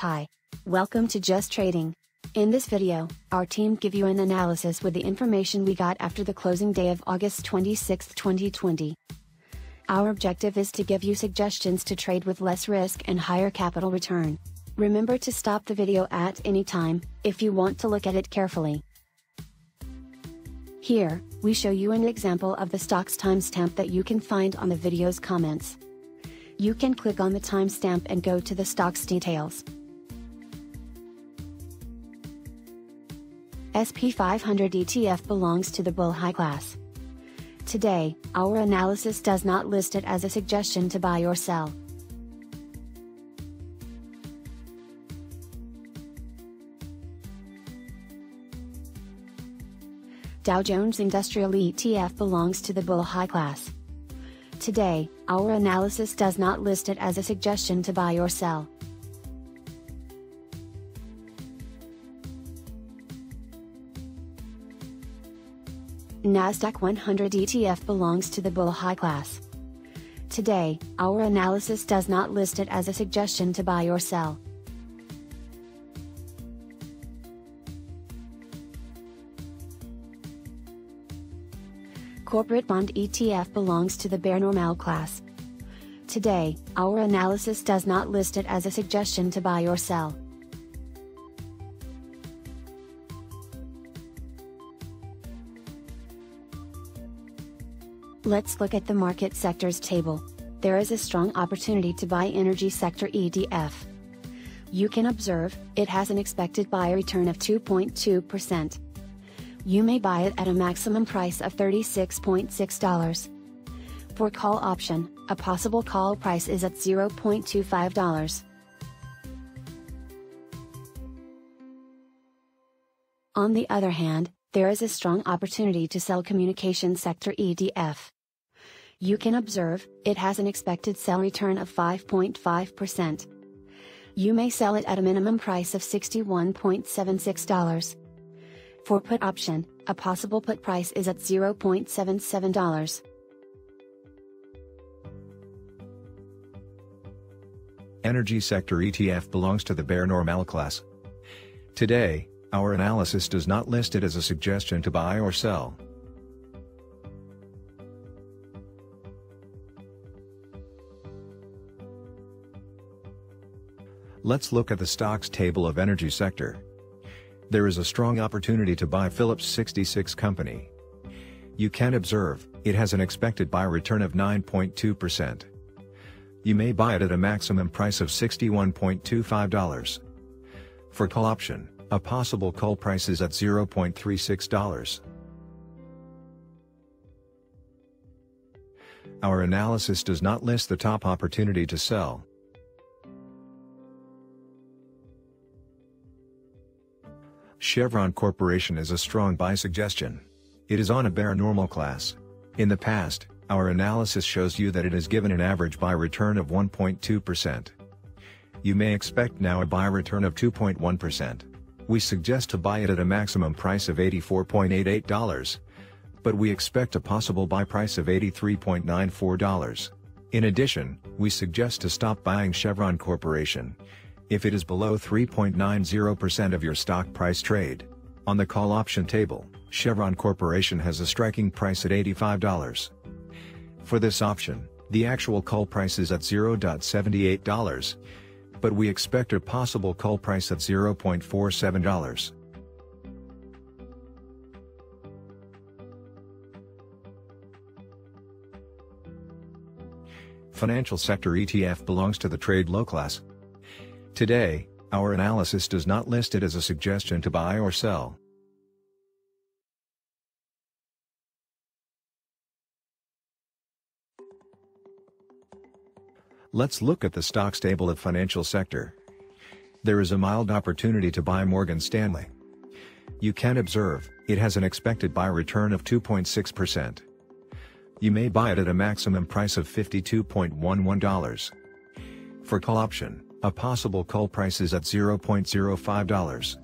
Hi. Welcome to JusTrading. In this video, our team give you an analysis with the information we got after the closing day of August 26, 2020. Our objective is to give you suggestions to trade with less risk and higher capital return. Remember to stop the video at any time, if you want to look at it carefully. Here, we show you an example of the stock's timestamp that you can find on the video's comments. You can click on the timestamp and go to the stock's details. SP500 ETF belongs to the bull high class. Today, our analysis does not list it as a suggestion to buy or sell. Dow Jones Industrial ETF belongs to the bull high class. Today, our analysis does not list it as a suggestion to buy or sell. Nasdaq 100 ETF belongs to the bull high class. Today, our analysis does not list it as a suggestion to buy or sell. Corporate Bond ETF belongs to the Bear Normal class. Today, our analysis does not list it as a suggestion to buy or sell. Let's look at the market sectors table. There is a strong opportunity to buy energy sector ETF. You can observe, it has an expected buy return of 2.2%. You may buy it at a maximum price of $36.6. For call option, a possible call price is at $0.25. On the other hand, there is a strong opportunity to sell communication sector ETF. You can observe, it has an expected sell return of 5.5%. You may sell it at a minimum price of $61.76. For put option, a possible put price is at $0.77. Energy sector ETF belongs to the Bear Normal class. Today, our analysis does not list it as a suggestion to buy or sell. Let's look at the stocks table of energy sector. There is a strong opportunity to buy Phillips 66 company. You can observe, it has an expected buy return of 9.2%. You may buy it at a maximum price of $61.25. For call option, a possible call price is at $0.36. Our analysis does not list the top opportunity to sell. Chevron Corporation is a strong buy suggestion. It is on a bear normal class. In the past, our analysis shows you that it has given an average buy return of 1.2%. You may expect now a buy return of 2.1%. We suggest to buy it at a maximum price of $84.88. But we expect a possible buy price of $83.94. In addition, we suggest to stop buying Chevron Corporation, if it is below 3.90% of your stock price trade. On the call option table, Chevron Corporation has a striking price at $85. For this option, the actual call price is at $0.78, but we expect a possible call price at $0.47. Financial sector ETF belongs to the trade low class, Today, our analysis does not list it as a suggestion to buy or sell. Let's look at the stocks table of financial sector. There is a mild opportunity to buy Morgan Stanley. You can observe, it has an expected buy return of 2.6%. You may buy it at a maximum price of $52.11. For call option, a possible call price is at $0.05.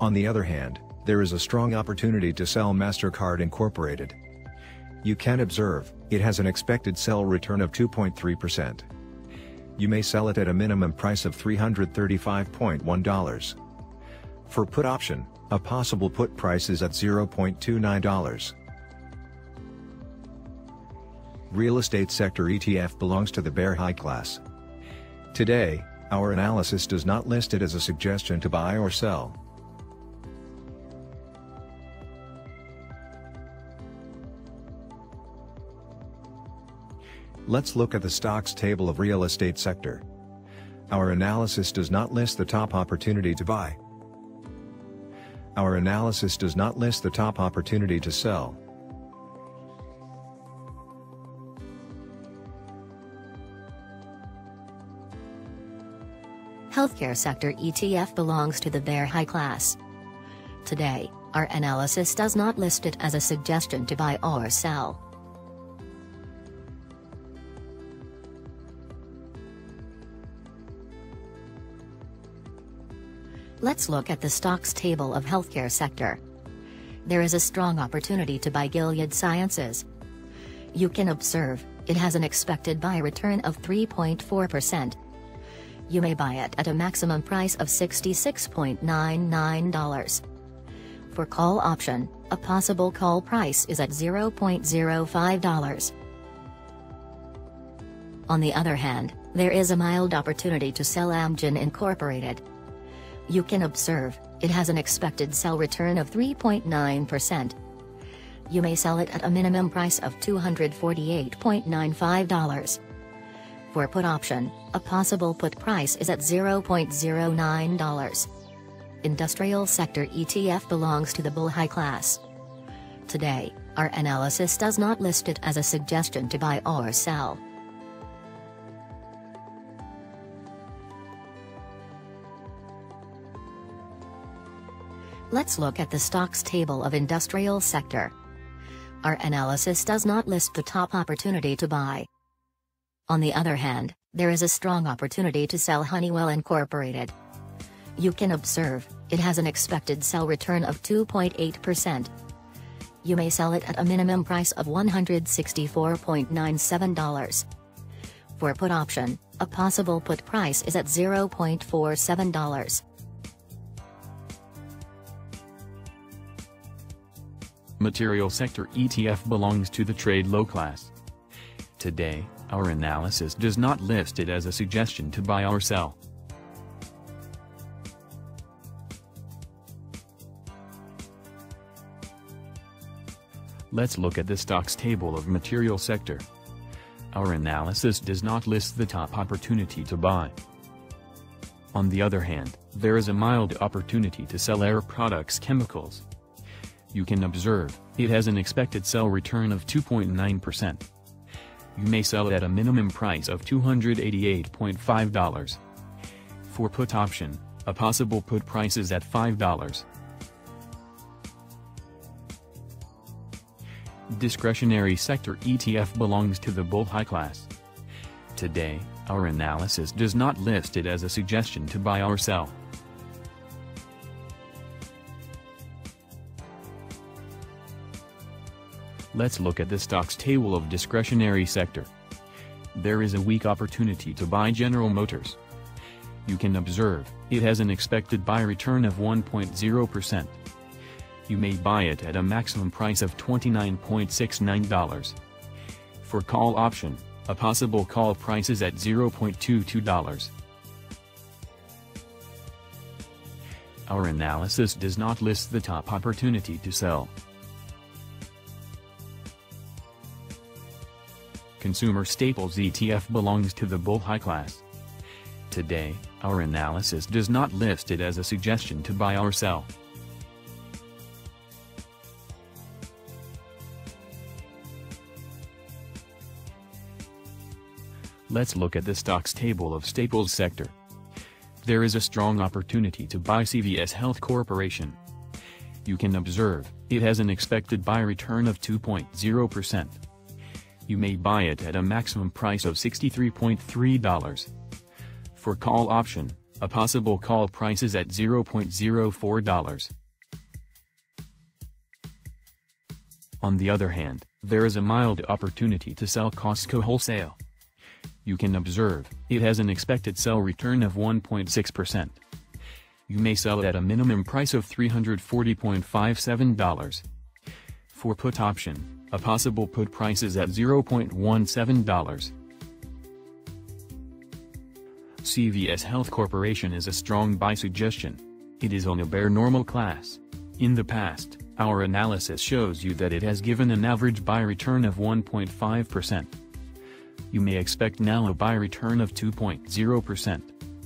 On the other hand, there is a strong opportunity to sell MasterCard Incorporated. You can observe, it has an expected sell return of 2.3%. you may sell it at a minimum price of $335.1. For put option, a possible put price is at $0.29. Real estate sector ETF belongs to the bear high class. Today, our analysis does not list it as a suggestion to buy or sell. Let's look at the stocks table of real estate sector. Our analysis does not list the top opportunity to buy. Our analysis does not list the top opportunity to sell. Healthcare sector ETF belongs to the bear high class. Today, our analysis does not list it as a suggestion to buy or sell. Let's look at the stocks table of healthcare sector. There is a strong opportunity to buy Gilead Sciences. You can observe, it has an expected buy return of 3.4%. You may buy it at a maximum price of $66.99. For call option, a possible call price is at $0.05. On the other hand, there is a mild opportunity to sell Amgen Incorporated. You can observe, it has an expected sell return of 3.9%. You may sell it at a minimum price of $248.95. Put option, a possible put price is at $0.09. Industrial sector ETF belongs to the bull high class. Today, our analysis does not list it as a suggestion to buy or sell. Let's look at the stocks table of industrial sector. Our analysis does not list the top opportunity to buy. On the other hand, there is a strong opportunity to sell Honeywell Incorporated. You can observe, it has an expected sell return of 2.8%. You may sell it at a minimum price of $164.97. For put option, a possible put price is at $0.47. Material sector ETF belongs to the trade low class. Today, our analysis does not list it as a suggestion to buy or sell. Let's look at the stocks table of material sector. Our analysis does not list the top opportunity to buy. On the other hand, there is a mild opportunity to sell Air Products Chemicals. You can observe, it has an expected sell return of 2.9%. You may sell at a minimum price of $288.5. For put option, a possible put price is at $5. Discretionary sector ETF belongs to the bull high class. Today, our analysis does not list it as a suggestion to buy or sell. Let's look at the stocks table of discretionary sector. There is a weak opportunity to buy General Motors. You can observe, it has an expected buy return of 1.0%. You may buy it at a maximum price of $29.69. For call option, a possible call price is at $0.22. Our analysis does not list the top opportunity to sell. Consumer Staples ETF belongs to the bull high class. Today, our analysis does not list it as a suggestion to buy or sell. Let's look at the stocks table of Staples sector. There is a strong opportunity to buy CVS Health Corporation. You can observe, it has an expected buy return of 2.0% you may buy it at a maximum price of $63.3. For call option, a possible call price is at $0.04. On the other hand, there is a mild opportunity to sell Costco wholesale. You can observe, it has an expected sell return of 1.6%. You may sell it at a minimum price of $340.57. For put option, a possible put price is at $0.17. CVS Health Corporation is a strong buy suggestion. It is on a bear normal class. In the past, our analysis shows you that it has given an average buy return of 1.5%. You may expect now a buy return of 2.0%.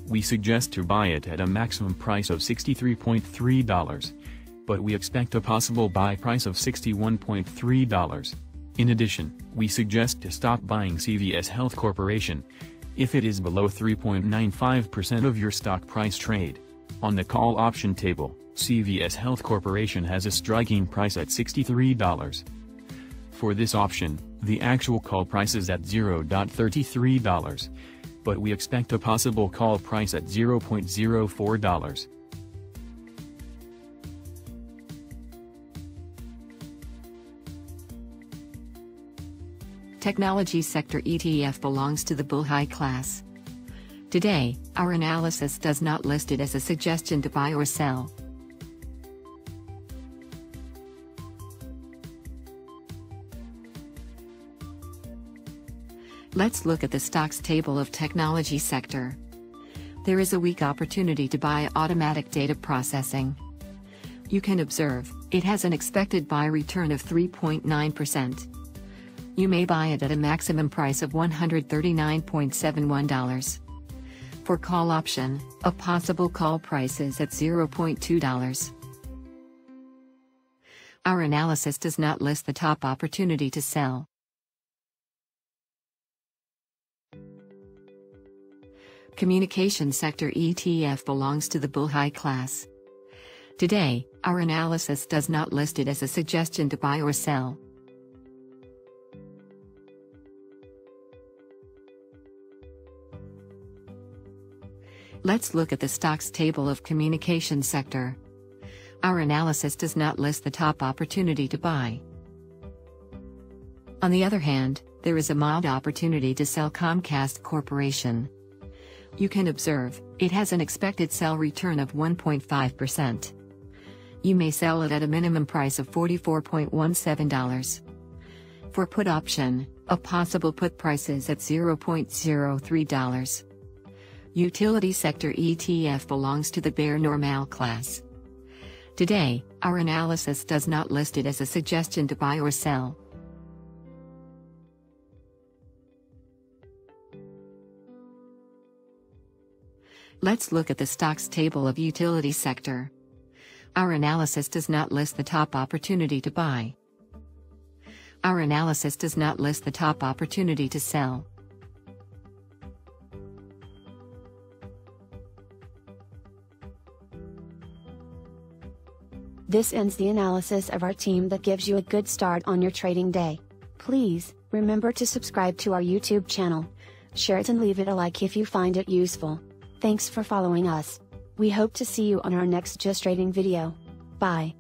We suggest to buy it at a maximum price of $63.3, but we expect a possible buy price of $61.3. In addition, we suggest to stop buying CVS Health Corporation, if it is below 3.95% of your stock price trade. On the call option table, CVS Health Corporation has a striking price at $63. For this option, the actual call price is at $0.33, but we expect a possible call price at $0.04. Technology sector ETF belongs to the bull high class. Today, our analysis does not list it as a suggestion to buy or sell. Let's look at the stocks table of technology sector. There is a weak opportunity to buy automatic data processing. You can observe, it has an expected buy return of 3.9%. You may buy it at a maximum price of $139.71. For call option, a possible call price is at $0.2. Our analysis does not list the top opportunity to sell. Communication sector ETF belongs to the bull high class. Today, our analysis does not list it as a suggestion to buy or sell. Let's look at the stocks table of communication sector. Our analysis does not list the top opportunity to buy. On the other hand, there is a mild opportunity to sell Comcast Corporation. You can observe, it has an expected sell return of 1.5%. You may sell it at a minimum price of $44.17. For put option, a possible put price is at $0.03. Utility sector ETF belongs to the Bear Normal class. Today, our analysis does not list it as a suggestion to buy or sell. Let's look at the stocks table of utility sector. Our analysis does not list the top opportunity to buy. Our analysis does not list the top opportunity to sell. This ends the analysis of our team that gives you a good start on your trading day. Please, remember to subscribe to our YouTube channel. Share it and leave it a like if you find it useful. Thanks for following us. We hope to see you on our next JusTrading video. Bye.